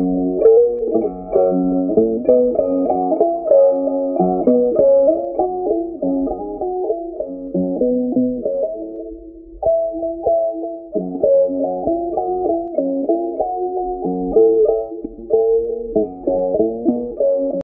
Oh.